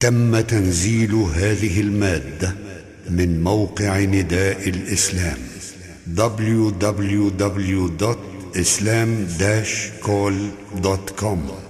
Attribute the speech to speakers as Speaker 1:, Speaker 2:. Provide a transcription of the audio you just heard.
Speaker 1: تم تنزيل هذه المادة من موقع نداء الإسلام www.islam-call.com